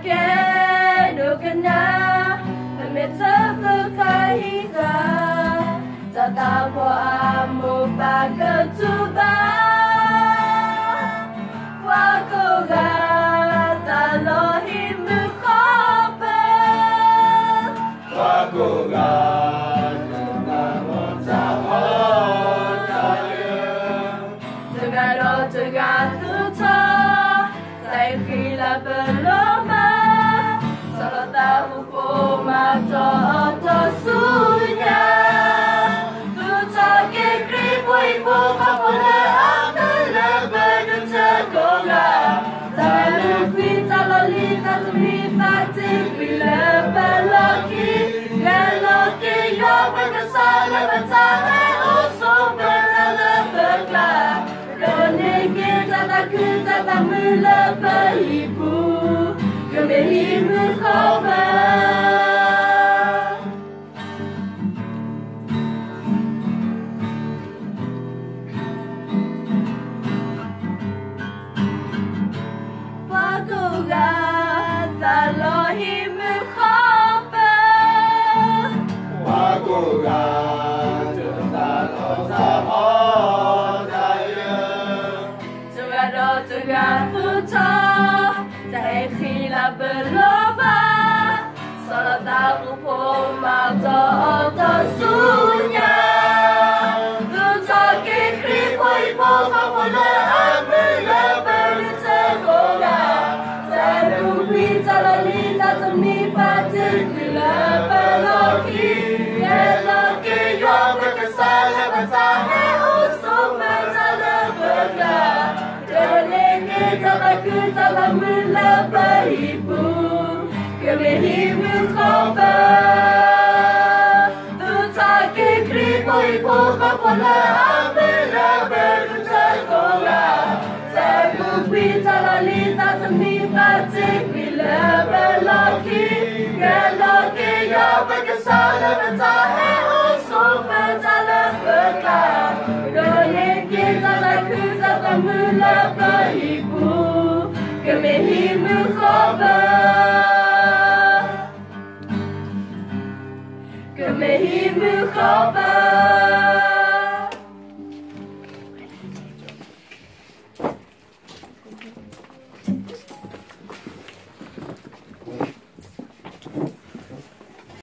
again ogana ametsafu kahiga tatamo amo bagatuba wakoga koma to sunya Tuta Wakuga Talohimu khabar Wakuga Tegado tegafuta Saya khila berloba. Solo tahu poma to Delengi tak kita tak mula beribu Kemehimu khabar Tuta ke kripo ipo kapole Amila beri tegola Teru pita lalita temi pati Bila beloki Beloki yo berkesala Betahe usung may he move over